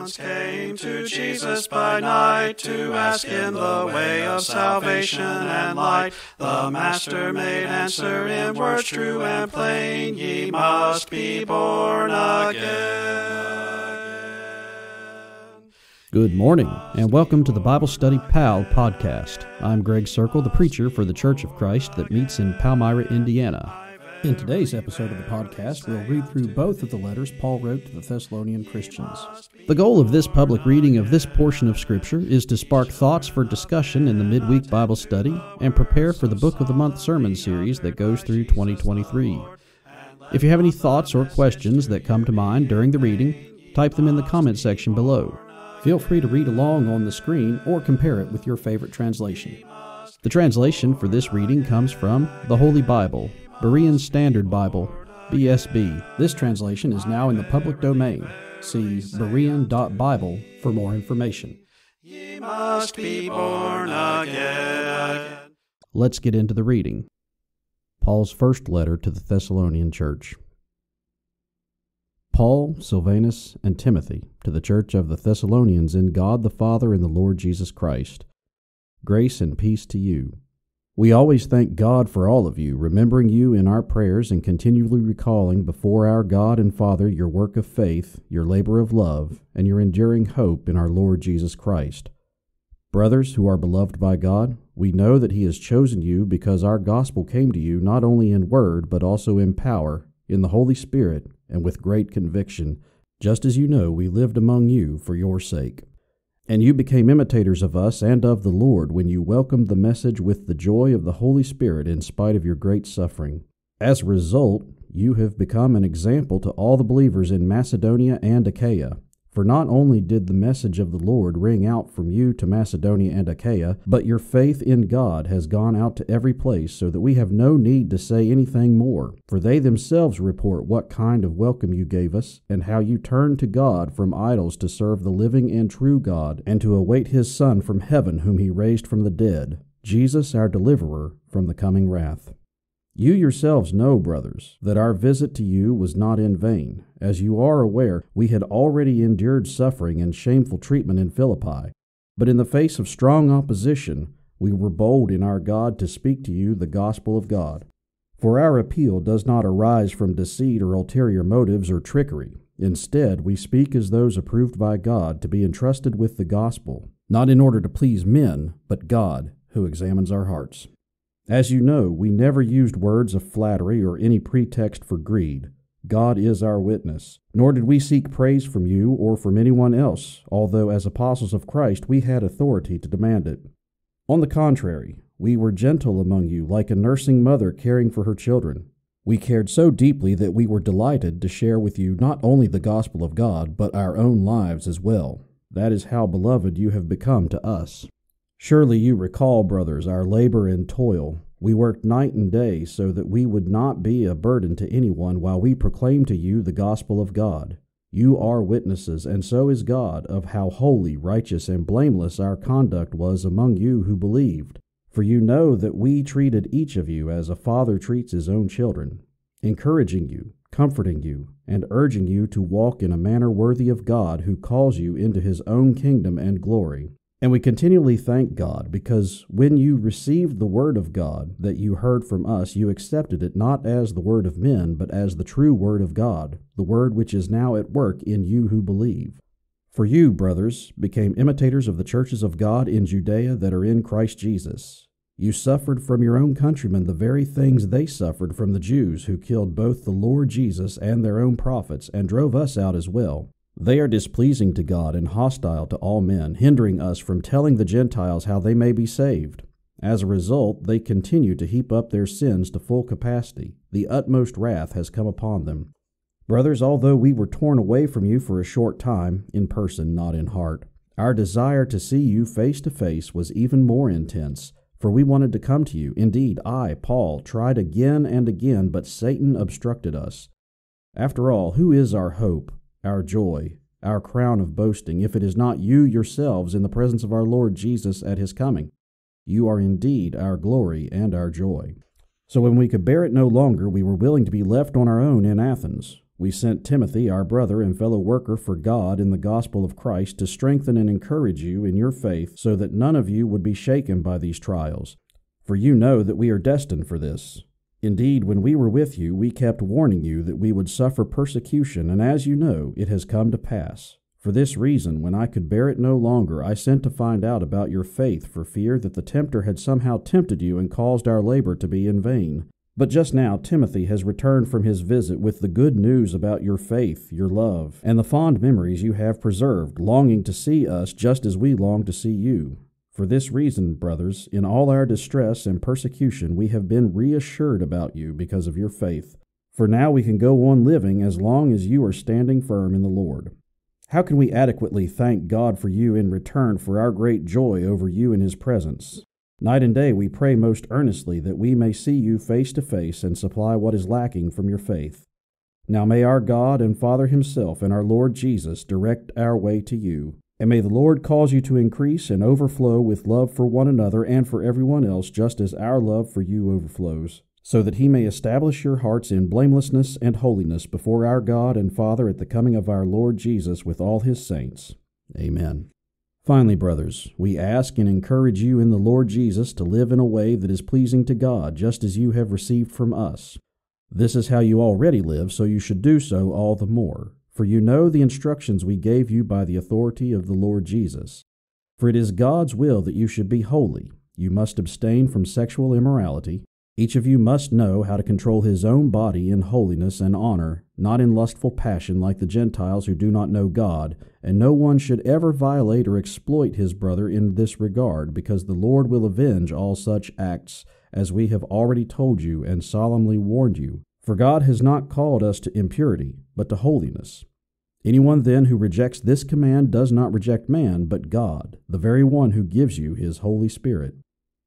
once came to Jesus by night to ask him the way of salvation and light. The Master made answer in words true and plain, Ye must be born again. Good morning, and welcome to the Bible Study PAL podcast. I'm Greg Circle, the preacher for the Church of Christ that meets in Palmyra, Indiana. In today's episode of the podcast, we'll read through both of the letters Paul wrote to the Thessalonian Christians. The goal of this public reading of this portion of Scripture is to spark thoughts for discussion in the midweek Bible study and prepare for the Book of the Month sermon series that goes through 2023. If you have any thoughts or questions that come to mind during the reading, type them in the comment section below. Feel free to read along on the screen or compare it with your favorite translation. The translation for this reading comes from the Holy Bible, Berean Standard Bible, BSB. This translation is now in the public domain. See Berean.Bible for more information. Ye must be born again. Let's get into the reading. Paul's first letter to the Thessalonian church. Paul, Silvanus, and Timothy, to the church of the Thessalonians in God the Father and the Lord Jesus Christ. Grace and peace to you. We always thank God for all of you, remembering you in our prayers and continually recalling before our God and Father your work of faith, your labor of love, and your enduring hope in our Lord Jesus Christ. Brothers who are beloved by God, we know that He has chosen you because our gospel came to you not only in word, but also in power, in the Holy Spirit, and with great conviction, just as you know we lived among you for your sake. And you became imitators of us and of the Lord when you welcomed the message with the joy of the Holy Spirit in spite of your great suffering. As a result, you have become an example to all the believers in Macedonia and Achaia. For not only did the message of the Lord ring out from you to Macedonia and Achaia, but your faith in God has gone out to every place, so that we have no need to say anything more. For they themselves report what kind of welcome you gave us, and how you turned to God from idols to serve the living and true God, and to await his Son from heaven, whom he raised from the dead, Jesus our deliverer from the coming wrath. You yourselves know, brothers, that our visit to you was not in vain. As you are aware, we had already endured suffering and shameful treatment in Philippi. But in the face of strong opposition, we were bold in our God to speak to you the gospel of God. For our appeal does not arise from deceit or ulterior motives or trickery. Instead, we speak as those approved by God to be entrusted with the gospel, not in order to please men, but God, who examines our hearts. As you know, we never used words of flattery or any pretext for greed. God is our witness. Nor did we seek praise from you or from anyone else, although as apostles of Christ we had authority to demand it. On the contrary, we were gentle among you, like a nursing mother caring for her children. We cared so deeply that we were delighted to share with you not only the gospel of God, but our own lives as well. That is how beloved you have become to us. Surely you recall, brothers, our labor and toil. We worked night and day so that we would not be a burden to anyone while we proclaim to you the gospel of God. You are witnesses, and so is God, of how holy, righteous, and blameless our conduct was among you who believed. For you know that we treated each of you as a father treats his own children, encouraging you, comforting you, and urging you to walk in a manner worthy of God who calls you into his own kingdom and glory. And we continually thank God because when you received the word of God that you heard from us, you accepted it not as the word of men, but as the true word of God, the word which is now at work in you who believe. For you, brothers, became imitators of the churches of God in Judea that are in Christ Jesus. You suffered from your own countrymen the very things they suffered from the Jews who killed both the Lord Jesus and their own prophets, and drove us out as well. They are displeasing to God and hostile to all men, hindering us from telling the Gentiles how they may be saved. As a result, they continue to heap up their sins to full capacity. The utmost wrath has come upon them. Brothers, although we were torn away from you for a short time, in person, not in heart, our desire to see you face to face was even more intense, for we wanted to come to you. Indeed, I, Paul, tried again and again, but Satan obstructed us. After all, who is our hope? Our joy, our crown of boasting, if it is not you yourselves in the presence of our Lord Jesus at his coming. You are indeed our glory and our joy. So when we could bear it no longer, we were willing to be left on our own in Athens. We sent Timothy, our brother and fellow worker for God in the gospel of Christ, to strengthen and encourage you in your faith, so that none of you would be shaken by these trials. For you know that we are destined for this. Indeed, when we were with you, we kept warning you that we would suffer persecution, and as you know, it has come to pass. For this reason, when I could bear it no longer, I sent to find out about your faith, for fear that the tempter had somehow tempted you and caused our labor to be in vain. But just now Timothy has returned from his visit with the good news about your faith, your love, and the fond memories you have preserved, longing to see us just as we long to see you. For this reason, brothers, in all our distress and persecution, we have been reassured about you because of your faith. For now we can go on living as long as you are standing firm in the Lord. How can we adequately thank God for you in return for our great joy over you in His presence? Night and day we pray most earnestly that we may see you face to face and supply what is lacking from your faith. Now may our God and Father Himself and our Lord Jesus direct our way to you, and may the Lord cause you to increase and overflow with love for one another and for everyone else, just as our love for you overflows, so that He may establish your hearts in blamelessness and holiness before our God and Father at the coming of our Lord Jesus with all His saints. Amen. Finally, brothers, we ask and encourage you in the Lord Jesus to live in a way that is pleasing to God, just as you have received from us. This is how you already live, so you should do so all the more. For you know the instructions we gave you by the authority of the Lord Jesus. For it is God's will that you should be holy. You must abstain from sexual immorality. Each of you must know how to control his own body in holiness and honor, not in lustful passion like the Gentiles who do not know God, and no one should ever violate or exploit his brother in this regard, because the Lord will avenge all such acts, as we have already told you and solemnly warned you. For God has not called us to impurity, but to holiness. Anyone then who rejects this command does not reject man, but God, the very one who gives you his Holy Spirit.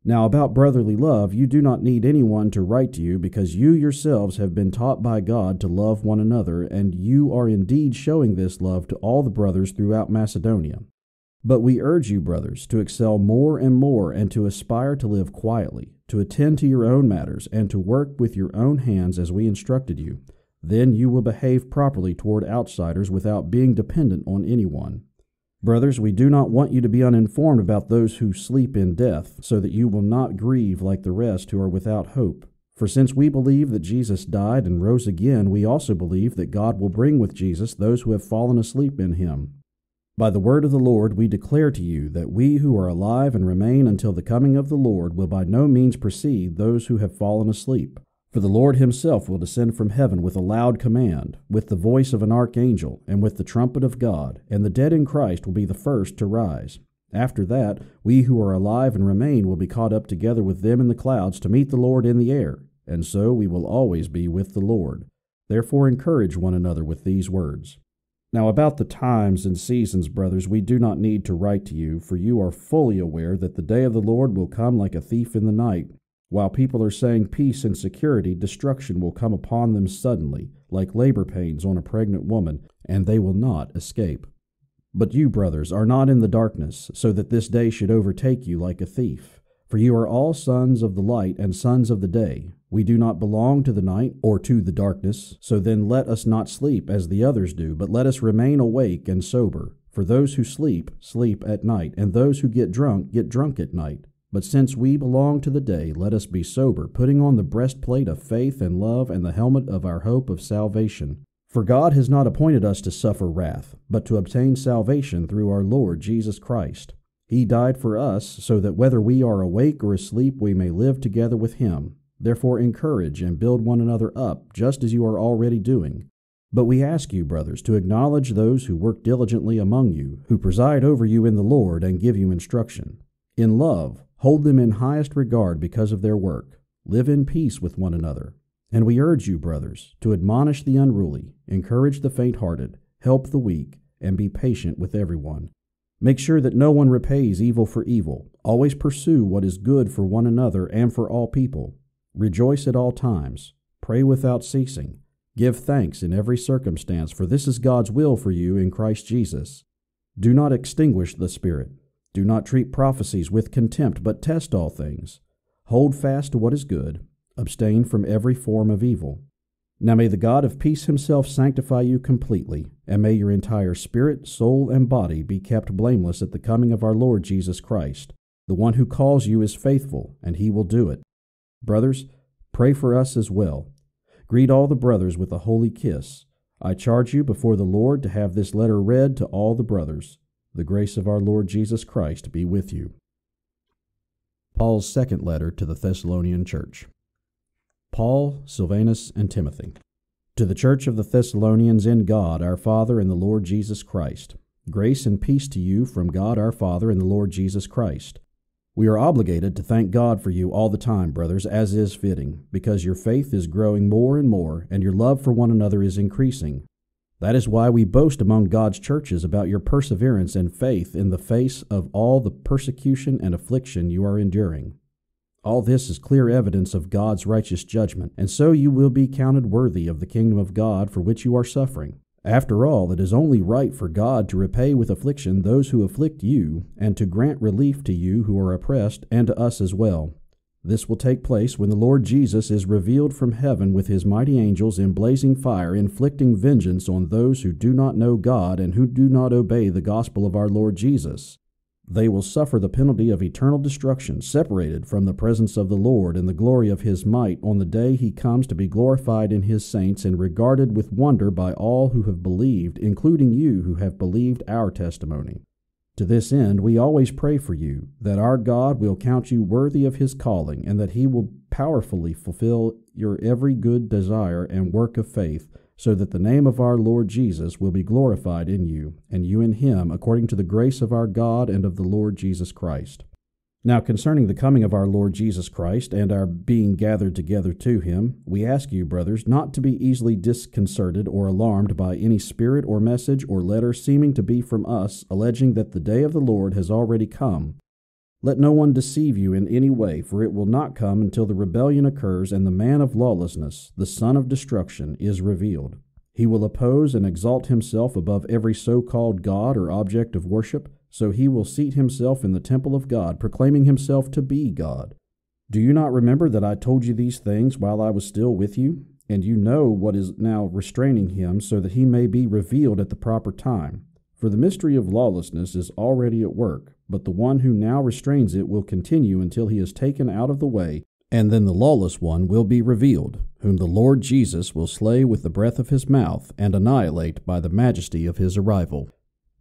Now, about brotherly love, you do not need anyone to write to you, because you yourselves have been taught by God to love one another, and you are indeed showing this love to all the brothers throughout Macedonia. But we urge you, brothers, to excel more and more, and to aspire to live quietly, to attend to your own matters, and to work with your own hands as we instructed you. Then you will behave properly toward outsiders without being dependent on anyone. Brothers, we do not want you to be uninformed about those who sleep in death, so that you will not grieve like the rest who are without hope. For since we believe that Jesus died and rose again, we also believe that God will bring with Jesus those who have fallen asleep in him. By the word of the Lord we declare to you that we who are alive and remain until the coming of the Lord will by no means precede those who have fallen asleep. For the Lord himself will descend from heaven with a loud command, with the voice of an archangel, and with the trumpet of God, and the dead in Christ will be the first to rise. After that, we who are alive and remain will be caught up together with them in the clouds to meet the Lord in the air, and so we will always be with the Lord. Therefore, encourage one another with these words. Now, about the times and seasons, brothers, we do not need to write to you, for you are fully aware that the day of the Lord will come like a thief in the night. While people are saying peace and security, destruction will come upon them suddenly, like labor pains on a pregnant woman, and they will not escape. But you, brothers, are not in the darkness, so that this day should overtake you like a thief. For you are all sons of the light and sons of the day. We do not belong to the night or to the darkness, so then let us not sleep as the others do, but let us remain awake and sober. For those who sleep, sleep at night, and those who get drunk, get drunk at night. But since we belong to the day, let us be sober, putting on the breastplate of faith and love and the helmet of our hope of salvation. For God has not appointed us to suffer wrath, but to obtain salvation through our Lord Jesus Christ. He died for us, so that whether we are awake or asleep, we may live together with him. Therefore, encourage and build one another up, just as you are already doing. But we ask you, brothers, to acknowledge those who work diligently among you, who preside over you in the Lord and give you instruction. In love, Hold them in highest regard because of their work. Live in peace with one another. And we urge you, brothers, to admonish the unruly, encourage the faint hearted, help the weak, and be patient with everyone. Make sure that no one repays evil for evil. Always pursue what is good for one another and for all people. Rejoice at all times. Pray without ceasing. Give thanks in every circumstance, for this is God's will for you in Christ Jesus. Do not extinguish the Spirit. Do not treat prophecies with contempt, but test all things. Hold fast to what is good. Abstain from every form of evil. Now may the God of peace himself sanctify you completely, and may your entire spirit, soul, and body be kept blameless at the coming of our Lord Jesus Christ. The one who calls you is faithful, and he will do it. Brothers, pray for us as well. Greet all the brothers with a holy kiss. I charge you before the Lord to have this letter read to all the brothers. The grace of our Lord Jesus Christ be with you. Paul's second letter to the Thessalonian church. Paul, Silvanus, and Timothy. To the church of the Thessalonians in God our Father and the Lord Jesus Christ. Grace and peace to you from God our Father and the Lord Jesus Christ. We are obligated to thank God for you all the time, brothers, as is fitting, because your faith is growing more and more, and your love for one another is increasing. That is why we boast among God's churches about your perseverance and faith in the face of all the persecution and affliction you are enduring. All this is clear evidence of God's righteous judgment, and so you will be counted worthy of the kingdom of God for which you are suffering. After all, it is only right for God to repay with affliction those who afflict you, and to grant relief to you who are oppressed, and to us as well. This will take place when the Lord Jesus is revealed from heaven with his mighty angels in blazing fire, inflicting vengeance on those who do not know God and who do not obey the gospel of our Lord Jesus they will suffer the penalty of eternal destruction, separated from the presence of the Lord and the glory of his might on the day he comes to be glorified in his saints and regarded with wonder by all who have believed, including you who have believed our testimony. To this end, we always pray for you, that our God will count you worthy of his calling, and that he will powerfully fulfill your every good desire and work of faith so that the name of our Lord Jesus will be glorified in you, and you in him, according to the grace of our God and of the Lord Jesus Christ. Now, concerning the coming of our Lord Jesus Christ and our being gathered together to him, we ask you, brothers, not to be easily disconcerted or alarmed by any spirit or message or letter seeming to be from us, alleging that the day of the Lord has already come. Let no one deceive you in any way, for it will not come until the rebellion occurs and the man of lawlessness, the son of destruction, is revealed. He will oppose and exalt himself above every so called God or object of worship, so he will seat himself in the temple of God, proclaiming himself to be God. Do you not remember that I told you these things while I was still with you? And you know what is now restraining him, so that he may be revealed at the proper time. For the mystery of lawlessness is already at work, but the one who now restrains it will continue until he is taken out of the way, and then the lawless one will be revealed, whom the Lord Jesus will slay with the breath of his mouth and annihilate by the majesty of his arrival.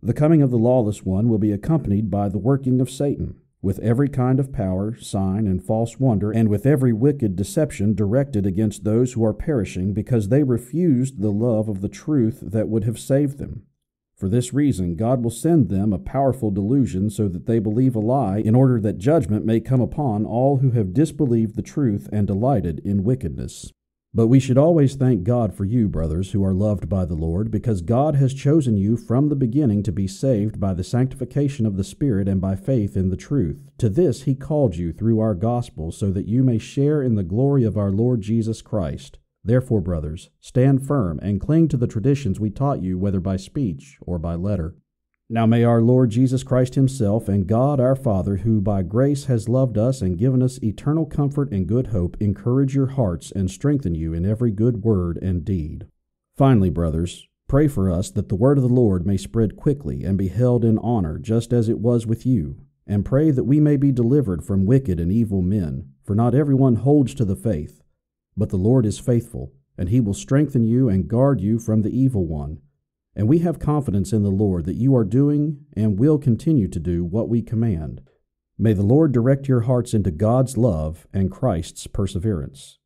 The coming of the lawless one will be accompanied by the working of Satan, with every kind of power, sign, and false wonder, and with every wicked deception directed against those who are perishing because they refused the love of the truth that would have saved them. For this reason, God will send them a powerful delusion so that they believe a lie, in order that judgment may come upon all who have disbelieved the truth and delighted in wickedness. But we should always thank God for you, brothers, who are loved by the Lord, because God has chosen you from the beginning to be saved by the sanctification of the Spirit and by faith in the truth. To this he called you through our gospel, so that you may share in the glory of our Lord Jesus Christ. Therefore, brothers, stand firm and cling to the traditions we taught you, whether by speech or by letter. Now may our Lord Jesus Christ Himself and God our Father, who by grace has loved us and given us eternal comfort and good hope, encourage your hearts and strengthen you in every good word and deed. Finally, brothers, pray for us that the word of the Lord may spread quickly and be held in honor, just as it was with you, and pray that we may be delivered from wicked and evil men, for not everyone holds to the faith. But the Lord is faithful, and he will strengthen you and guard you from the evil one. And we have confidence in the Lord that you are doing and will continue to do what we command. May the Lord direct your hearts into God's love and Christ's perseverance.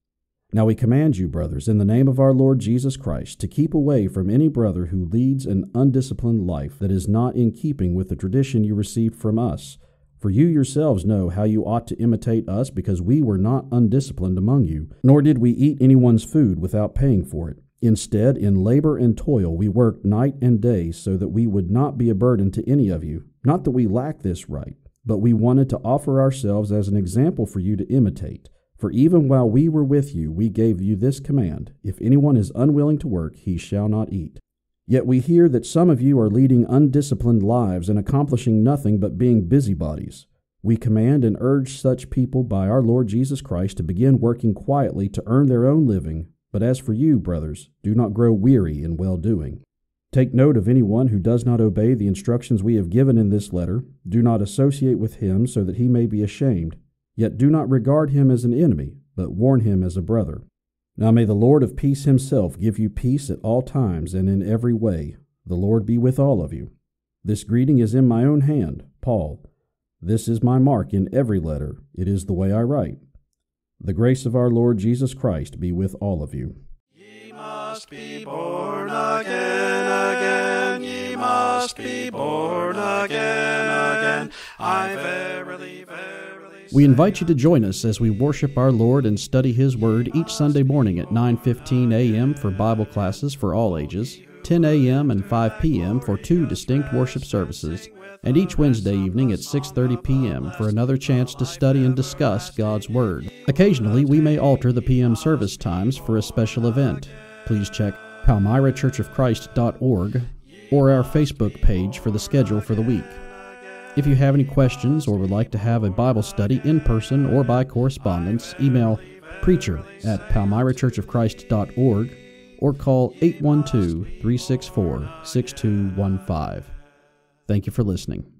Now we command you, brothers, in the name of our Lord Jesus Christ, to keep away from any brother who leads an undisciplined life that is not in keeping with the tradition you received from us for you yourselves know how you ought to imitate us, because we were not undisciplined among you, nor did we eat anyone's food without paying for it. Instead, in labor and toil, we worked night and day so that we would not be a burden to any of you. Not that we lack this right, but we wanted to offer ourselves as an example for you to imitate. For even while we were with you, we gave you this command If anyone is unwilling to work, he shall not eat. Yet we hear that some of you are leading undisciplined lives and accomplishing nothing but being busybodies. We command and urge such people by our Lord Jesus Christ to begin working quietly to earn their own living, But as for you, brothers, do not grow weary in well doing. Take note of anyone who does not obey the instructions we have given in this letter. Do not associate with him so that he may be ashamed. Yet do not regard him as an enemy, but warn him as a brother. Now may the Lord of peace himself give you peace at all times and in every way. The Lord be with all of you. This greeting is in my own hand, Paul. This is my mark in every letter. It is the way I write. The grace of our Lord Jesus Christ be with all of you. Ye must be born again, again. Ye must be born again, again. I verily, verily. We invite you to join us as we worship our Lord and study His Word each Sunday morning at 9:15 a.m. for Bible classes for all ages, 10 a.m. and 5 p.m. for two distinct worship services, and each Wednesday evening at 6:30 p.m. for another chance to study and discuss God's Word. Occasionally, we may alter the p.m. service times for a special event. Please check palmyrachurchofchrist.org or our Facebook page for the schedule for the week. If you have any questions or would like to have a Bible study in person or by correspondence, email preacher at palmyrachurchofchrist.org or call 812 364 6215. Thank you for listening.